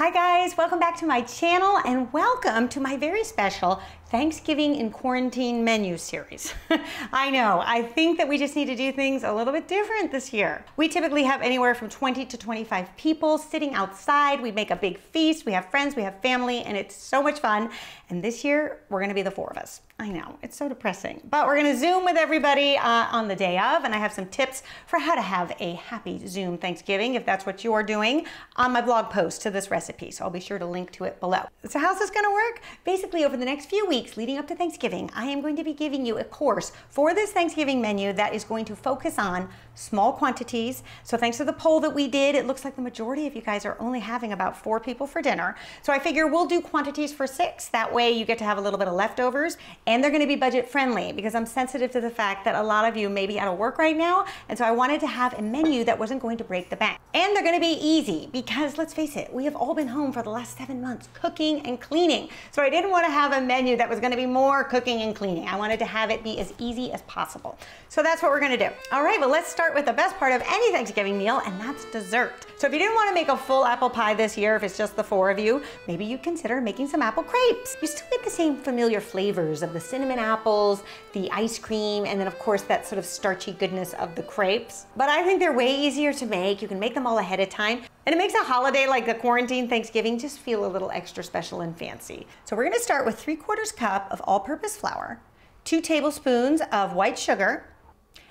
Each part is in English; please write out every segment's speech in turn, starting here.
Hi guys, welcome back to my channel and welcome to my very special Thanksgiving in Quarantine menu series. I know, I think that we just need to do things a little bit different this year. We typically have anywhere from 20 to 25 people sitting outside. We make a big feast, we have friends, we have family, and it's so much fun. And this year, we're gonna be the four of us. I know, it's so depressing. But we're gonna Zoom with everybody uh, on the day of, and I have some tips for how to have a happy Zoom Thanksgiving, if that's what you're doing, on my blog post to this recipe. So I'll be sure to link to it below. So how's this gonna work? Basically, over the next few weeks, weeks leading up to Thanksgiving, I am going to be giving you a course for this Thanksgiving menu that is going to focus on small quantities. So thanks to the poll that we did, it looks like the majority of you guys are only having about four people for dinner. So I figure we'll do quantities for six. That way you get to have a little bit of leftovers and they're gonna be budget friendly because I'm sensitive to the fact that a lot of you may be out of work right now. And so I wanted to have a menu that wasn't going to break the bank. And they're gonna be easy because let's face it, we have all been home for the last seven months cooking and cleaning. So I didn't wanna have a menu that was gonna be more cooking and cleaning. I wanted to have it be as easy as possible. So that's what we're gonna do. All right, well, let's start with the best part of any Thanksgiving meal, and that's dessert. So if you didn't wanna make a full apple pie this year, if it's just the four of you, maybe you consider making some apple crepes. You still get the same familiar flavors of the cinnamon apples, the ice cream, and then of course that sort of starchy goodness of the crepes. But I think they're way easier to make. You can make them all ahead of time. And it makes a holiday like the quarantine Thanksgiving just feel a little extra special and fancy. So we're gonna start with three quarters cup of all-purpose flour, two tablespoons of white sugar,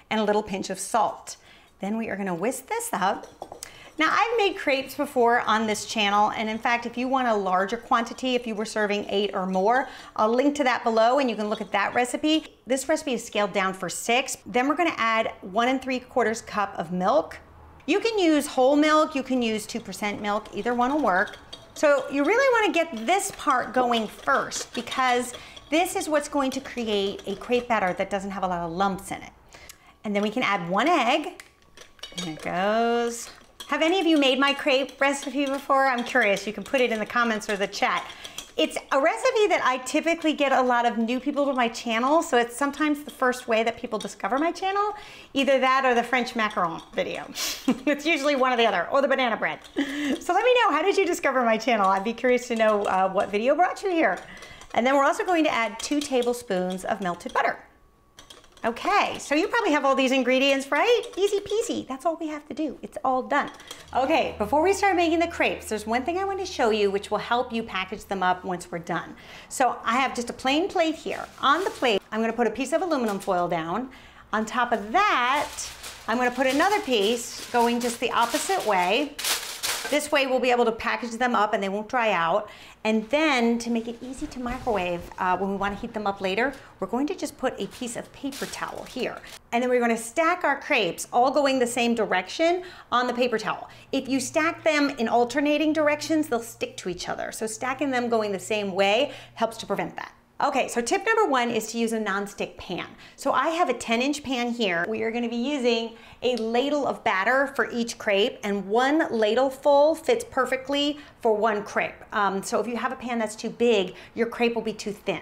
and a little pinch of salt. Then we are gonna whisk this up. Now I've made crepes before on this channel and in fact if you want a larger quantity, if you were serving eight or more, I'll link to that below and you can look at that recipe. This recipe is scaled down for six. Then we're gonna add one and three quarters cup of milk. You can use whole milk, you can use 2% milk, either one will work. So you really wanna get this part going first because this is what's going to create a crepe batter that doesn't have a lot of lumps in it. And then we can add one egg. There it goes. Have any of you made my crepe recipe before? I'm curious. You can put it in the comments or the chat. It's a recipe that I typically get a lot of new people to my channel, so it's sometimes the first way that people discover my channel. Either that or the French macaron video. it's usually one or the other, or the banana bread. So let me know, how did you discover my channel? I'd be curious to know uh, what video brought you here. And then we're also going to add two tablespoons of melted butter. Okay, so you probably have all these ingredients, right? Easy peasy, that's all we have to do. It's all done. Okay, before we start making the crepes, there's one thing I want to show you which will help you package them up once we're done. So I have just a plain plate here. On the plate, I'm gonna put a piece of aluminum foil down. On top of that, I'm gonna put another piece going just the opposite way. This way we'll be able to package them up and they won't dry out. And then to make it easy to microwave uh, when we want to heat them up later, we're going to just put a piece of paper towel here. And then we're going to stack our crepes all going the same direction on the paper towel. If you stack them in alternating directions, they'll stick to each other. So stacking them going the same way helps to prevent that. Okay, so tip number one is to use a nonstick pan. So I have a 10 inch pan here. We are gonna be using a ladle of batter for each crepe and one ladle full fits perfectly for one crepe. Um, so if you have a pan that's too big, your crepe will be too thin.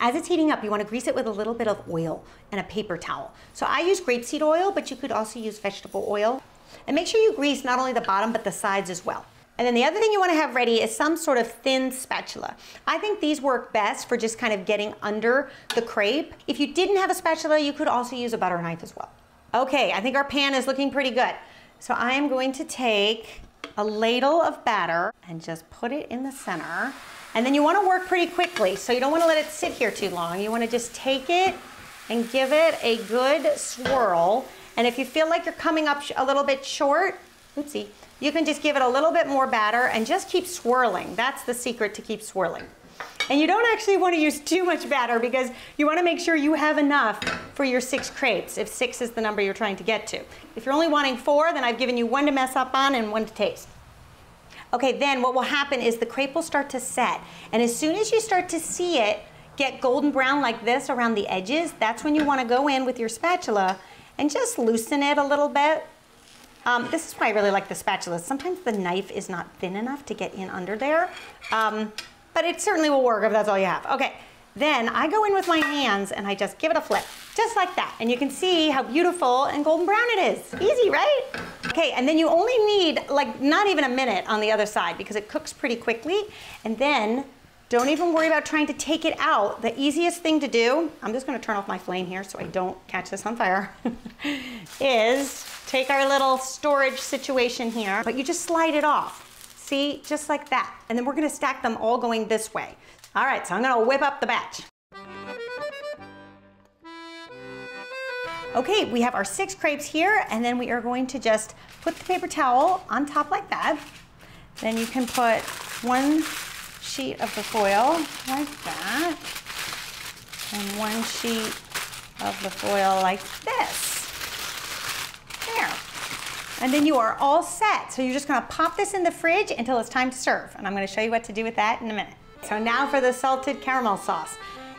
As it's heating up, you wanna grease it with a little bit of oil and a paper towel. So I use grapeseed oil, but you could also use vegetable oil. And make sure you grease not only the bottom, but the sides as well. And then the other thing you want to have ready is some sort of thin spatula. I think these work best for just kind of getting under the crepe. If you didn't have a spatula, you could also use a butter knife as well. Okay, I think our pan is looking pretty good. So I am going to take a ladle of batter and just put it in the center. And then you want to work pretty quickly, so you don't want to let it sit here too long. You want to just take it and give it a good swirl. And if you feel like you're coming up a little bit short, oopsie, you can just give it a little bit more batter and just keep swirling. That's the secret to keep swirling. And you don't actually want to use too much batter because you want to make sure you have enough for your six crepes, if six is the number you're trying to get to. If you're only wanting four, then I've given you one to mess up on and one to taste. Okay, then what will happen is the crepe will start to set. And as soon as you start to see it get golden brown like this around the edges, that's when you want to go in with your spatula and just loosen it a little bit um, this is why I really like the spatula. Sometimes the knife is not thin enough to get in under there, um, but it certainly will work if that's all you have. Okay, then I go in with my hands and I just give it a flip, just like that. And you can see how beautiful and golden brown it is. Easy, right? Okay, and then you only need like not even a minute on the other side because it cooks pretty quickly. And then don't even worry about trying to take it out. The easiest thing to do, I'm just gonna turn off my flame here so I don't catch this on fire, is take our little storage situation here, but you just slide it off. See, just like that. And then we're gonna stack them all going this way. All right, so I'm gonna whip up the batch. Okay, we have our six crepes here, and then we are going to just put the paper towel on top like that. Then you can put one sheet of the foil like that, and one sheet of the foil like this. There. And then you are all set. So you're just gonna pop this in the fridge until it's time to serve. And I'm gonna show you what to do with that in a minute. So now for the salted caramel sauce.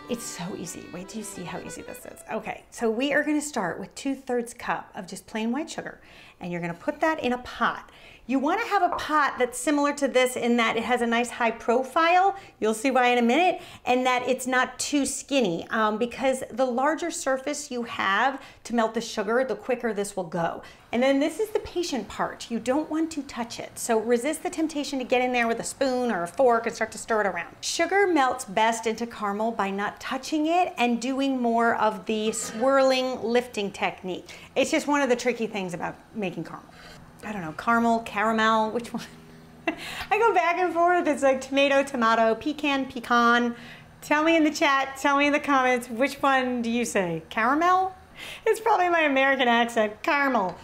It's so easy. Wait till you see how easy this is. Okay, so we are gonna start with 2 thirds cup of just plain white sugar. And you're gonna put that in a pot. You wanna have a pot that's similar to this in that it has a nice high profile, you'll see why in a minute, and that it's not too skinny um, because the larger surface you have to melt the sugar, the quicker this will go. And then this is the patient part. You don't want to touch it. So resist the temptation to get in there with a spoon or a fork and start to stir it around. Sugar melts best into caramel by not touching it and doing more of the swirling lifting technique. It's just one of the tricky things about making caramel. I don't know, caramel, caramel, which one? I go back and forth. It's like tomato, tomato, pecan, pecan. Tell me in the chat, tell me in the comments, which one do you say? Caramel? It's probably my American accent, caramel.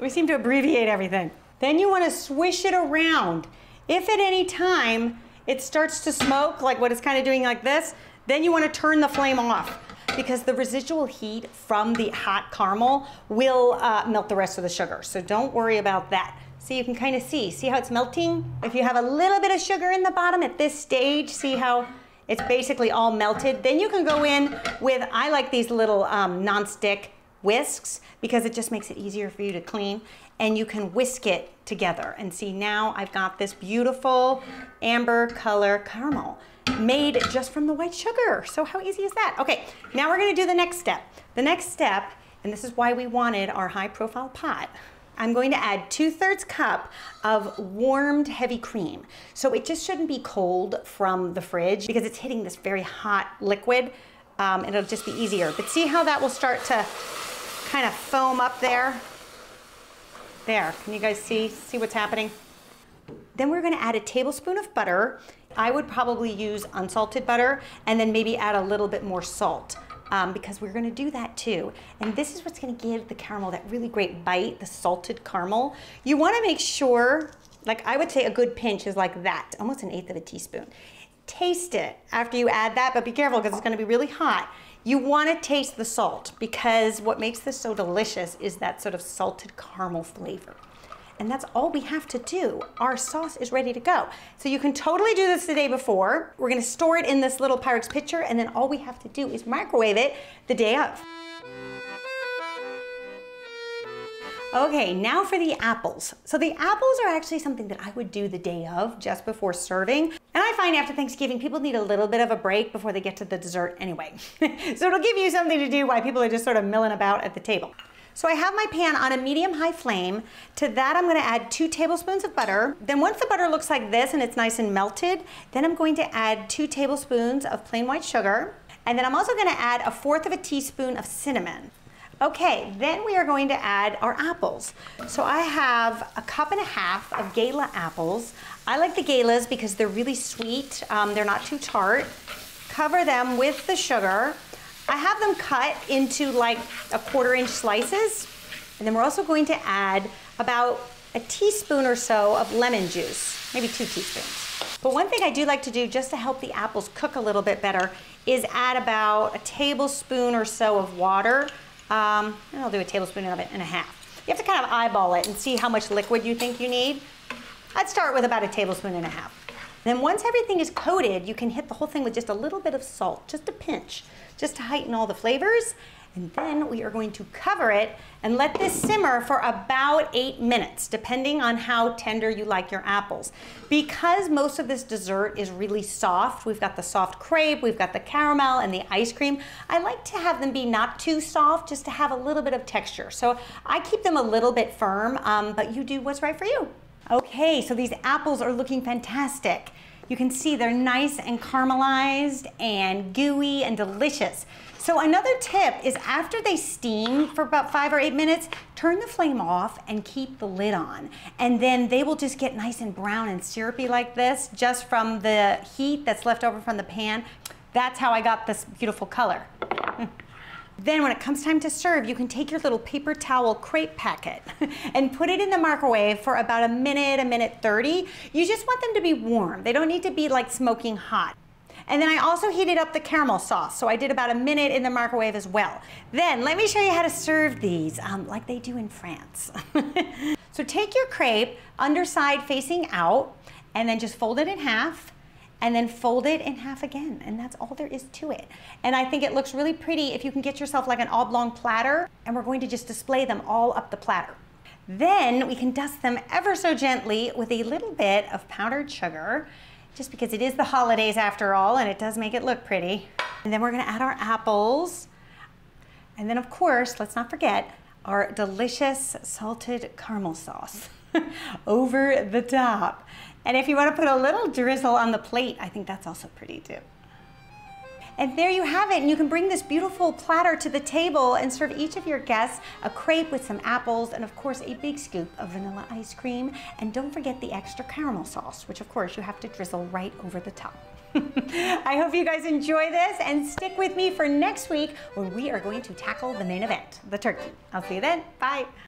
We seem to abbreviate everything. Then you want to swish it around. If at any time it starts to smoke, like what it's kind of doing like this, then you want to turn the flame off because the residual heat from the hot caramel will uh, melt the rest of the sugar. So don't worry about that. So you can kind of see, see how it's melting? If you have a little bit of sugar in the bottom at this stage, see how it's basically all melted. Then you can go in with, I like these little um, non-stick whisks because it just makes it easier for you to clean and you can whisk it together and see now I've got this beautiful amber color caramel made just from the white sugar. So how easy is that? Okay, now we're gonna do the next step. The next step, and this is why we wanted our high profile pot, I'm going to add 2 thirds cup of warmed heavy cream. So it just shouldn't be cold from the fridge because it's hitting this very hot liquid um, and it'll just be easier. But see how that will start to kind of foam up there? There, can you guys see, see what's happening? Then we're gonna add a tablespoon of butter. I would probably use unsalted butter and then maybe add a little bit more salt. Um, because we're gonna do that too. And this is what's gonna give the caramel that really great bite, the salted caramel. You wanna make sure, like I would say a good pinch is like that, almost an eighth of a teaspoon. Taste it after you add that, but be careful because it's gonna be really hot. You wanna taste the salt because what makes this so delicious is that sort of salted caramel flavor. And that's all we have to do. Our sauce is ready to go. So you can totally do this the day before. We're gonna store it in this little Pyrex pitcher and then all we have to do is microwave it the day of. Okay, now for the apples. So the apples are actually something that I would do the day of, just before serving. And I find after Thanksgiving, people need a little bit of a break before they get to the dessert anyway. so it'll give you something to do while people are just sort of milling about at the table. So I have my pan on a medium-high flame. To that, I'm gonna add two tablespoons of butter. Then once the butter looks like this and it's nice and melted, then I'm going to add two tablespoons of plain white sugar. And then I'm also gonna add a fourth of a teaspoon of cinnamon. Okay, then we are going to add our apples. So I have a cup and a half of Gala apples. I like the Galas because they're really sweet. Um, they're not too tart. Cover them with the sugar I have them cut into like a quarter inch slices. And then we're also going to add about a teaspoon or so of lemon juice, maybe two teaspoons. But one thing I do like to do just to help the apples cook a little bit better is add about a tablespoon or so of water. Um, and I'll do a tablespoon of it and a half. You have to kind of eyeball it and see how much liquid you think you need. I'd start with about a tablespoon and a half. Then once everything is coated, you can hit the whole thing with just a little bit of salt, just a pinch just to heighten all the flavors. And then we are going to cover it and let this simmer for about eight minutes, depending on how tender you like your apples. Because most of this dessert is really soft, we've got the soft crepe, we've got the caramel and the ice cream, I like to have them be not too soft, just to have a little bit of texture. So I keep them a little bit firm, um, but you do what's right for you. Okay, so these apples are looking fantastic. You can see they're nice and caramelized and gooey and delicious. So another tip is after they steam for about five or eight minutes, turn the flame off and keep the lid on. And then they will just get nice and brown and syrupy like this just from the heat that's left over from the pan. That's how I got this beautiful color. Then when it comes time to serve, you can take your little paper towel crepe packet and put it in the microwave for about a minute, a minute 30. You just want them to be warm. They don't need to be like smoking hot. And then I also heated up the caramel sauce, so I did about a minute in the microwave as well. Then let me show you how to serve these um, like they do in France. so take your crepe, underside facing out, and then just fold it in half and then fold it in half again. And that's all there is to it. And I think it looks really pretty if you can get yourself like an oblong platter and we're going to just display them all up the platter. Then we can dust them ever so gently with a little bit of powdered sugar just because it is the holidays after all and it does make it look pretty. And then we're gonna add our apples. And then of course, let's not forget, our delicious salted caramel sauce over the top. And if you wanna put a little drizzle on the plate, I think that's also pretty too. And there you have it. And you can bring this beautiful platter to the table and serve each of your guests a crepe with some apples and of course a big scoop of vanilla ice cream. And don't forget the extra caramel sauce, which of course you have to drizzle right over the top. I hope you guys enjoy this and stick with me for next week when we are going to tackle the main event, the turkey. I'll see you then. Bye.